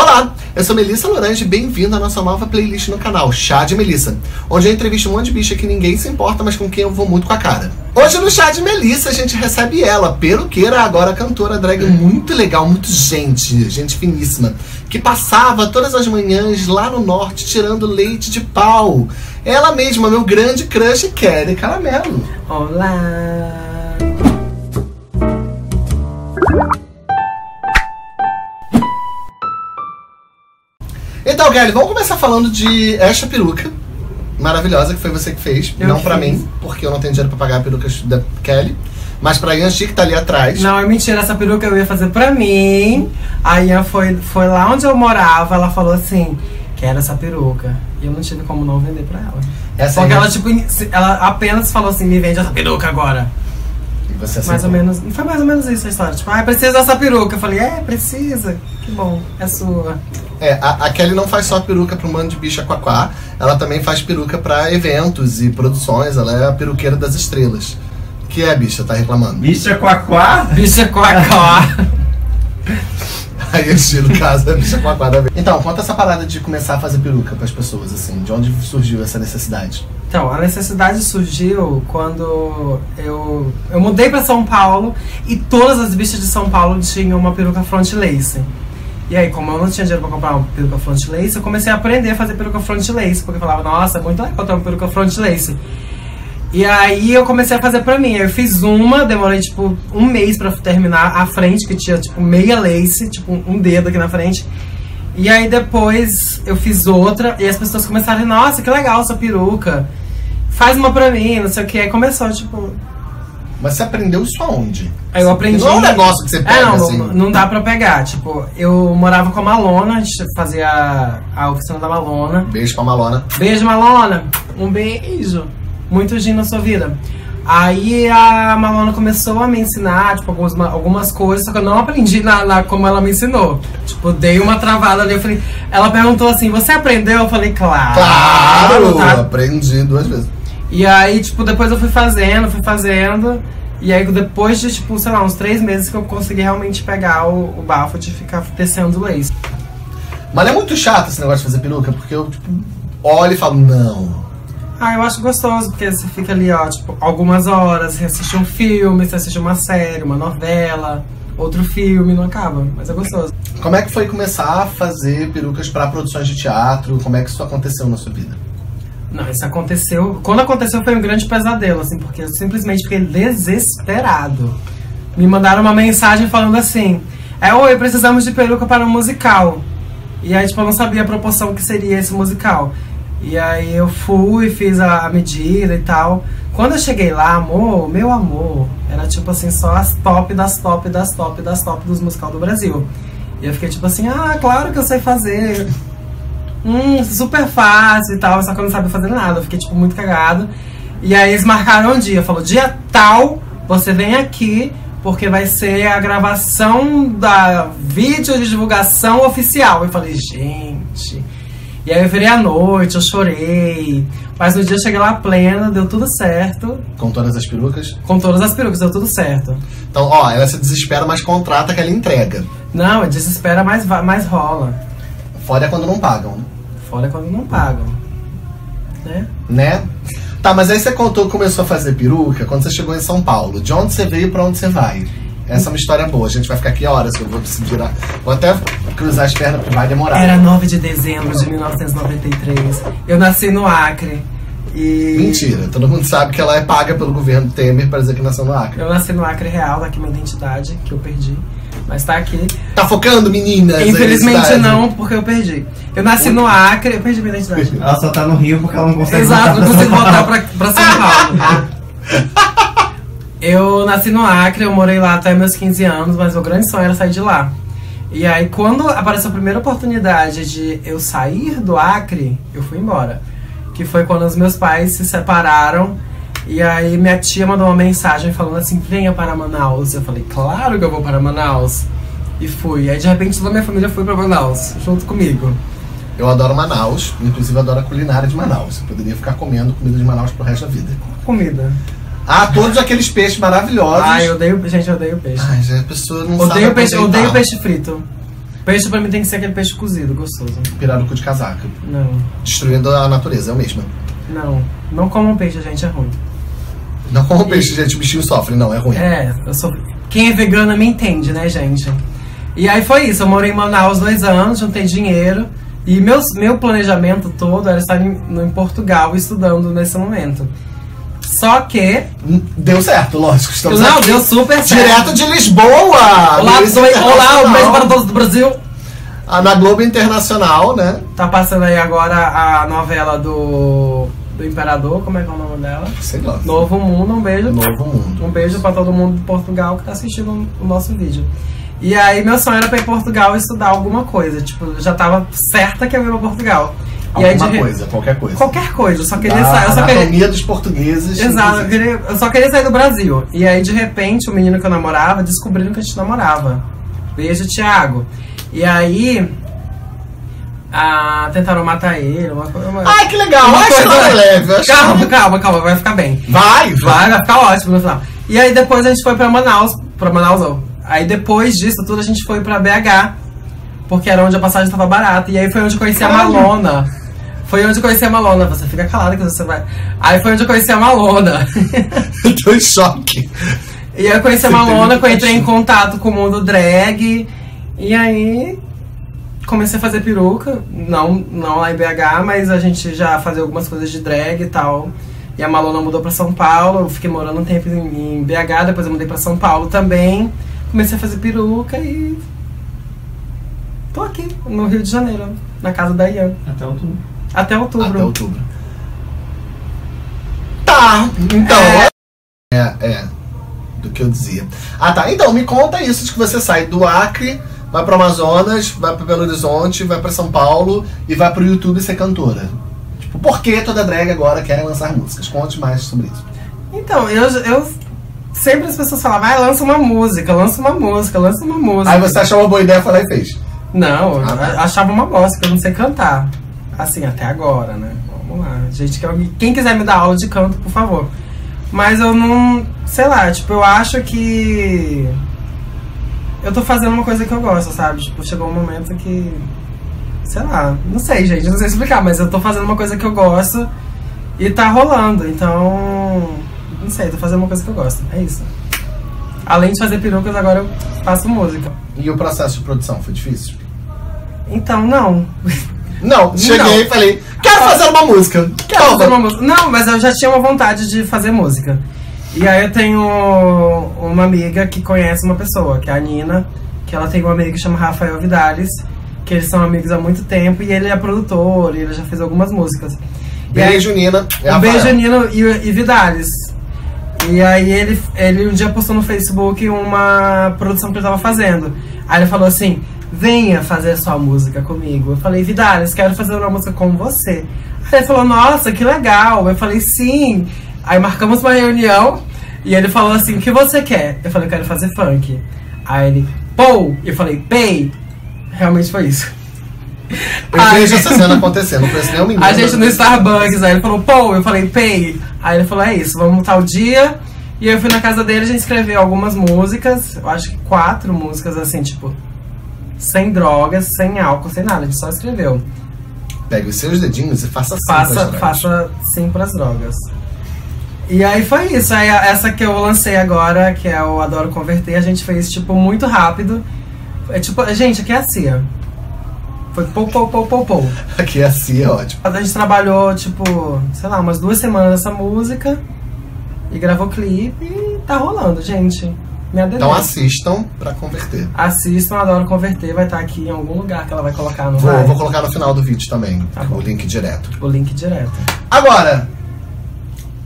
Olá, eu sou Melissa Lorange, bem-vindo à nossa nova playlist no canal, Chá de Melissa, onde eu entrevisto um monte de bicha que ninguém se importa, mas com quem eu vou muito com a cara. Hoje no Chá de Melissa a gente recebe ela, peruqueira, agora cantora drag muito legal, muito gente, gente finíssima, que passava todas as manhãs lá no norte tirando leite de pau. Ela mesma, meu grande crush, Kelly Caramelo. Olá! Então, Kelly, vamos começar falando de esta peruca maravilhosa que foi você que fez. Eu não pra fiz. mim, porque eu não tenho dinheiro pra pagar a peruca da Kelly. Mas pra Ian Chic, que tá ali atrás. Não, é mentira, essa peruca eu ia fazer pra mim. A Ian foi, foi lá onde eu morava, ela falou assim, quero essa peruca. E eu não tive como não vender pra ela. Essa Porque aí- ela, tipo, ela apenas falou assim, me vende essa peruca agora. E você Mais aceitou. ou menos, foi mais ou menos isso a história. Tipo, ah, precisa dessa peruca. Eu falei, é, precisa. Que bom, é sua. É, a, a Kelly não faz só peruca pra um bando de bicha quaquá, ela também faz peruca pra eventos e produções, ela é a peruqueira das estrelas. Que é, bicha, tá reclamando? Bicha Quaquá? Bicha quacó. Aí eu tiro casa, bicha quaquá da vez. Então, conta essa parada de começar a fazer peruca pras pessoas, assim, de onde surgiu essa necessidade? Então, a necessidade surgiu quando eu, eu mudei pra São Paulo e todas as bichas de São Paulo tinham uma peruca front lace. E aí, como eu não tinha dinheiro pra comprar uma peruca front lace, eu comecei a aprender a fazer peruca front lace, porque eu falava, nossa, é muito legal ter uma peruca front lace. E aí eu comecei a fazer pra mim. Eu fiz uma, demorei tipo um mês pra terminar a frente, que tinha tipo meia lace, tipo um dedo aqui na frente. E aí depois eu fiz outra e as pessoas começaram nossa, que legal essa peruca. Faz uma pra mim, não sei o que. Aí começou, tipo. Mas você aprendeu isso aonde? Aí eu aprendi. Não é um negócio que você pega, É, não, assim. não, não dá pra pegar. Tipo, eu morava com a Malona, a gente fazia a, a oficina da Malona. Beijo pra Malona. Beijo, Malona. Um beijo. Muito gin na sua vida. Aí a Malona começou a me ensinar, tipo, algumas, algumas coisas, só que eu não aprendi na, na- como ela me ensinou. Tipo, dei uma travada ali, eu falei... Ela perguntou assim, você aprendeu? Eu falei, claro. Claro! tá? Aprendi duas vezes. E aí, tipo, depois eu fui fazendo, fui fazendo. E aí, depois de, tipo, sei lá, uns três meses que eu consegui realmente pegar o, o bafo de ficar tecendo lace. Mas é muito chato esse negócio de fazer peruca, porque eu, tipo, olho e falo, não. Ah, eu acho gostoso, porque você fica ali, ó, tipo, algumas horas, você assiste um filme, você assiste uma série, uma novela, outro filme, não acaba, mas é gostoso. Como é que foi começar a fazer perucas pra produções de teatro? Como é que isso aconteceu na sua vida? Não, isso aconteceu. Quando aconteceu foi um grande pesadelo, assim, porque eu simplesmente fiquei desesperado. Me mandaram uma mensagem falando assim: é, oi, precisamos de peruca para um musical. E aí, tipo, eu não sabia a proporção que seria esse musical. E aí eu fui, fiz a, a medida e tal. Quando eu cheguei lá, amor, meu amor, era tipo assim, só as top das top das top das top dos musical do Brasil. E eu fiquei tipo assim, ah, claro que eu sei fazer. Hum, super fácil e tal, só que eu não sabia fazer nada. Eu fiquei, tipo, muito cagado. E aí eles marcaram um dia, falou, dia tal, você vem aqui, porque vai ser a gravação da vídeo de divulgação oficial. Eu falei, gente. E aí eu virei à noite, eu chorei. Mas no dia eu cheguei lá plena, deu tudo certo. Com todas as perucas? Com todas as perucas, deu tudo certo. Então, ó, ela se desespera, mas contrata que ela entrega. Não, desespera, mais, va- mais rola. Foda é quando não pagam, né? Fora quando não pagam. Né? né? Tá, mas aí você contou que começou a fazer peruca quando você chegou em São Paulo. De onde você veio e pra onde você vai? Essa é uma história boa. A gente vai ficar aqui horas, eu vou se virar. Vou até cruzar as pernas porque vai demorar. Era 9 de dezembro de 1993. Eu nasci no Acre. E. Mentira, todo mundo sabe que ela é paga pelo governo Temer pra dizer que nasceu no Acre. Eu nasci no Acre Real, aqui minha identidade, que eu perdi. Mas tá aqui. Tá focando, meninas? Infelizmente não, porque eu perdi. Eu nasci no Acre, eu perdi minha identidade. Ela só tá no Rio porque ela não consegue Exato, não voltar consigo pra São voltar pra, pra São Paulo. Eu nasci no Acre, eu morei lá até meus 15 anos, mas meu grande sonho era sair de lá. E aí, quando apareceu a primeira oportunidade de eu sair do Acre, eu fui embora. Que foi quando os meus pais se separaram. E aí, minha tia mandou uma mensagem falando assim: venha para Manaus. Eu falei: claro que eu vou para Manaus. E fui. Aí, de repente, toda a minha família foi para Manaus, junto comigo. Eu adoro Manaus, inclusive eu adoro a culinária de Manaus. Eu poderia ficar comendo comida de Manaus pro resto da vida. Comida. Ah, todos aqueles peixes maravilhosos. Ai, eu odeio, gente, eu odeio peixe. Ai, já a pessoa não sabe Odeio peixe, aproveitar. odeio peixe frito. Peixe pra mim tem que ser aquele peixe cozido, gostoso. Pirarucu de casaca. Não, Destruindo a natureza, é o mesmo. não. Não comam peixe, gente, é ruim. Não como peixe, gente, o bichinho sofre. Não, é ruim. É, eu sou. Quem é vegana me entende, né, gente? E aí foi isso, eu morei em Manaus dois anos, juntei dinheiro. E meus, meu planejamento todo era estar em, no- em Portugal estudando nesse momento. Só que. Deu certo, lógico. Estamos não, aqui. deu super certo. Direto de Lisboa! Olá, olá, um beijo para todos do Brasil. Ah, Na Globo Internacional, né? Tá passando aí agora a novela do, do Imperador, como é que é o nome dela? Sei lá. Novo Mundo, um beijo. Novo Mundo. Um beijo pra todo mundo de Portugal que tá assistindo o nosso vídeo. E aí meu sonho era pra ir em Portugal estudar alguma coisa. Tipo, eu já tava certa que eu ia pra Portugal. e Alguma de coisa, qualquer coisa. Qualquer coisa, eu só queria Da sair. Eu só queria... anatomia dos portugueses. Exato, eu, queria- eu só queria sair do Brasil. E aí, de repente, o menino que eu namorava descobriram que a gente namorava. Beijo, Thiago. E aí. Ah, tentaram matar ele. Uma, coisa- uma... Ai, que legal! uma Ai, coisa- história leve. acho Calma, que- calma, calma, vai ficar bem. Vai, vai. Vai, ficar ótimo no final. E aí depois a gente foi pra Manaus. Pra Manaus não. Aí depois disso tudo a gente foi pra BH. Porque era onde a passagem tava barata. E aí foi onde eu conheci a. Malona. Foi onde eu conheci a Malona. Você fica calada que você vai. Aí foi onde eu conheci a Malona. Tô em choque. e aí eu conheci a Malona, que eu entrei em contato com o mundo drag. E aí comecei a fazer peruca. Não, não lá em BH, mas a gente já fazia algumas coisas de drag e tal. E a Malona mudou pra São Paulo, eu fiquei morando um tempo em, em BH, depois eu mudei pra São Paulo também. Comecei a fazer peruca e. tô aqui, no Rio de Janeiro, na casa da Ian. Até outubro. Até outubro. Até outubro. Tá, então. É. é, Do que eu dizia. Ah, tá. Então, me conta isso de que você sai do Acre, vai pro Amazonas, vai pro Belo Horizonte, vai pra São Paulo e vai pro YouTube ser cantora. Tipo, por que toda drag agora quer lançar músicas? Conte mais sobre isso. Então, eu, eu. Sempre as pessoas falavam, vai, lança uma música, lança uma música, lança uma música. Aí você achou uma boa ideia, foi lá e fez. Não, eu Ah, achava uma bosta, que eu não sei cantar. Assim, até agora, né? Vamos lá. Gente, quem quiser me dar aula de canto, por favor. Mas eu não. Sei lá, tipo, eu acho que. Eu tô fazendo uma coisa que eu gosto, sabe? Tipo, chegou um momento que. Sei lá, não sei, gente, não sei explicar, mas eu tô fazendo uma coisa que eu gosto e tá rolando, então. Não sei, tô fazendo uma coisa que eu gosto. É isso. Além de fazer perucas, agora eu faço música. E o processo de produção foi difícil? Então, não. Não, cheguei e falei, quero fazer uma música. Quero Toma. fazer uma música. Não, mas eu já tinha uma vontade de fazer música. E aí eu tenho uma amiga que conhece uma pessoa, que é a Nina, que ela tem um amigo que chama Rafael Vidales, que eles são amigos há muito tempo, e ele é produtor, e ele já fez algumas músicas. E aí- Beijo, Nina. É um Rafael. beijo, Nino e, e Vidales. E aí ele, ele um dia postou no Facebook uma produção que ele tava fazendo. Aí ele falou assim, venha fazer sua música comigo. Eu falei, Vidales, quero fazer uma música com você. Aí ele falou, nossa, que legal. Eu falei, sim. Aí marcamos uma reunião e ele falou assim, o que você quer? Eu falei, eu quero fazer funk. Aí ele, pô! Eu falei, pay! Realmente foi isso. Eu Aí- vejo essa cena acontecendo, não conheço nem menino. a gente no Starbucks, aí ele falou, pô, eu falei, pay. Aí ele falou, é isso, vamos tal dia. E eu fui na casa dele, a gente escreveu algumas músicas, eu acho que quatro músicas assim, tipo, sem drogas, sem álcool, sem nada, a gente só escreveu. Pega os seus dedinhos e faça assim. com Faça, faça sim pras drogas. E aí foi isso. Aí a- essa que eu lancei agora, que é o Adoro Converter, a gente fez tipo muito rápido. É tipo, gente, aqui é a CIA. Foi pou, pou, pou, pou, pou. Aqui é assim, é ótimo. A gente trabalhou, tipo, sei lá, umas duas semanas nessa música e gravou clipe e tá rolando, gente. Então assistam pra converter. Assistam, adoro converter, vai estar aqui em algum lugar que ela vai colocar no Vou, vai? vou colocar no final do vídeo também, Tá bom. o link direto. o link direto. Agora,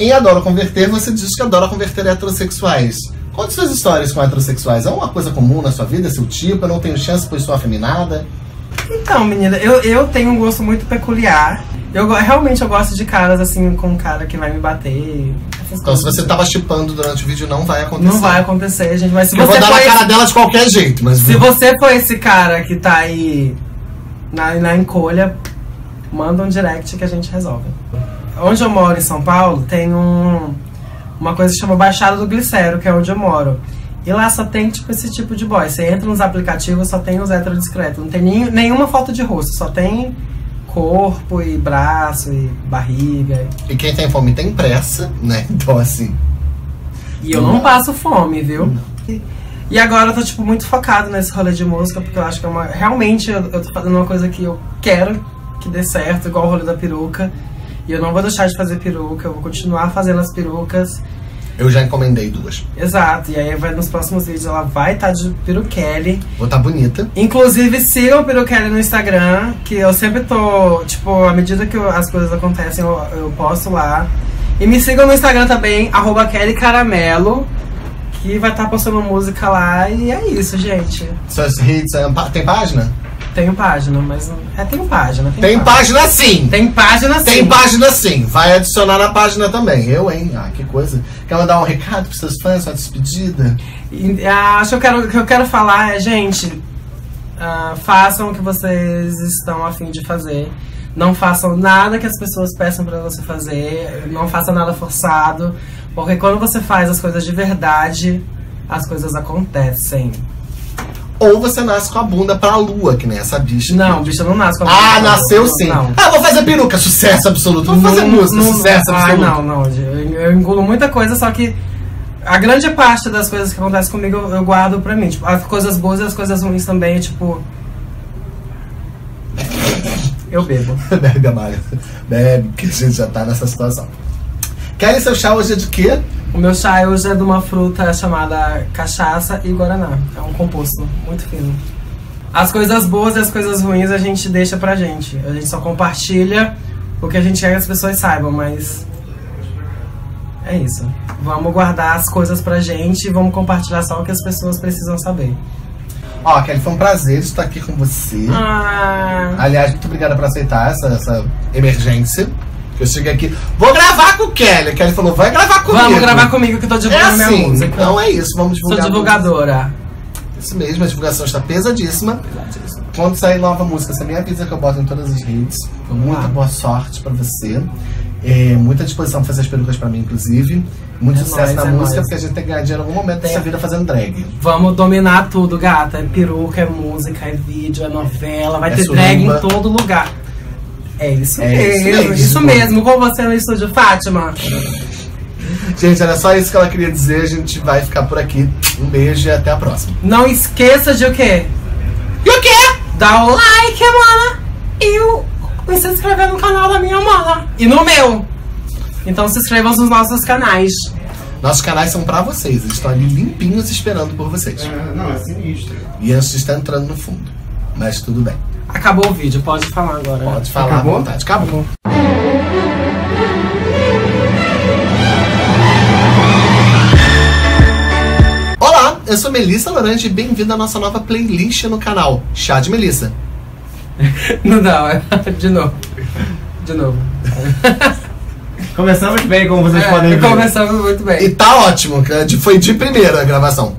em Adoro Converter, você diz que adora converter heterossexuais. Conte suas histórias com heterossexuais. É uma coisa comum na sua vida, seu tipo? Eu não tenho chance, pois sou afeminada. Então, menina, eu, eu tenho um gosto muito peculiar. Eu realmente eu gosto de caras assim, com um cara que vai me bater. Então, se você tava chipando durante o vídeo, não vai acontecer. Não vai acontecer, gente. Mas se Eu vou você dar for na esse- cara dela de qualquer jeito, mas... Se você for esse cara que tá aí na, na encolha, manda um direct que a gente resolve. Onde eu moro, em São Paulo, tem um, uma coisa que chama Baixada do Glicério, que é onde eu moro. E lá só tem, tipo, esse tipo de boy. Você entra nos aplicativos, só tem os héteros discretos. Não tem nem, nenhuma foto de rosto, só tem corpo e braço e barriga. E quem tem fome tem pressa, né? Então, assim. E eu não passo fome, viu? E- E agora eu tô, tipo, muito focado nesse rolê de música, porque eu acho que é uma. Realmente eu, eu tô fazendo uma coisa que eu quero que dê certo, igual o rolê da peruca. E eu não vou deixar de fazer peruca, eu vou continuar fazendo as perucas. Eu já encomendei duas. Exato, e aí vai nos próximos vídeos ela vai estar de peruquele. Vou tá bonita. Inclusive, sigam o Peruquele no Instagram, que eu sempre tô, tipo, à medida que eu- as coisas acontecem, eu, eu posto lá. E me sigam no Instagram também, arroba Kelly Caramelo, que vai estar postando música lá. E é isso, gente. Suas pa- Tem página? Tenho página, mas. não- É, tenho página. Tem página sim! Tem página sim. Tem página sim. Vai adicionar na página também. Eu, hein? Ah, que coisa. Quer mandar um recado pros seus fãs, sua despedida? E, ah, acho que eu quero, o que eu quero falar é, gente, ah, façam o que vocês estão a fim de fazer. Não façam nada que as pessoas peçam pra você fazer. Não faça nada forçado. Porque quando você faz as coisas de verdade, as coisas acontecem. Ou você nasce com a bunda pra lua, que nem essa bicha. Não, bicha não nasce com a Ah, não, nasceu não, sim. Não. Ah, vou fazer peruca, sucesso absoluto. Vou fazer música, não- sucesso absoluto. não, não. Eu, eu engulo muita coisa, só que a grande parte das coisas que acontecem comigo eu, eu guardo pra mim. Tipo, as coisas boas e as coisas ruins também, tipo. Eu bebo. Bebe, Amália. Bebe, que a gente já tá nessa situação. Querem seu chá hoje de quê? O meu chá hoje é de uma fruta chamada cachaça e guaraná. É um composto muito fino. As coisas boas e as coisas ruins a gente deixa pra gente. A gente só compartilha o que a gente quer que as pessoas saibam, mas. É isso. Vamos guardar as coisas pra gente e vamos compartilhar só o que as pessoas precisam saber. Ó, Kelly, foi um prazer estar aqui com você. Ah, Aliás, muito obrigada por aceitar essa, essa emergência. Eu cheguei aqui. Vou gravar com o Kelly. A Kelly falou, vai gravar comigo. vamos gravar comigo que eu tô É divulgando minha assim, música. então é isso. Vamos Sou divulgar. divulgadora. Isso mesmo, a divulgação está pesadíssima. Quando sair nova música, você me avisa que eu boto em todas as redes. Muita boa sorte pra você. É, muita disposição pra fazer as perucas pra mim, inclusive. Muito É sucesso nóis, na é música, nóis. porque a gente tem que ganhar dinheiro em algum momento Tem. dessa vida fazendo drag. Vamos dominar tudo, gata. É peruca, é música, é vídeo, é novela. Vai É ter suruba. drag em todo lugar. É isso É isso mesmo, isso mesmo. Com você no estúdio, Fátima. Gente, era só isso que ela queria dizer. A gente vai ficar por aqui. Um beijo e até a próxima. Não esqueça de o quê? E o quê? Dar o like, mana. E, o, e se inscrever no canal da minha mana. E no meu. Então se inscrevam nos nossos canais. Nossos canais são pra vocês. Eles estão ali limpinhos esperando por vocês. não, é sinistro. E antes de estar entrando no fundo. Mas tudo bem. Acabou o vídeo, pode falar agora. Pode falar Acabou? à vontade. Acabou. Olá, eu sou Melissa Laranja e bem-vindo à nossa nova playlist no canal Chá de Melissa. Não dá, é. de novo. De novo. Começamos bem, como vocês É, podem ver. começamos muito bem. E tá ótimo, que foi de primeira a gravação.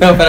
Não, pera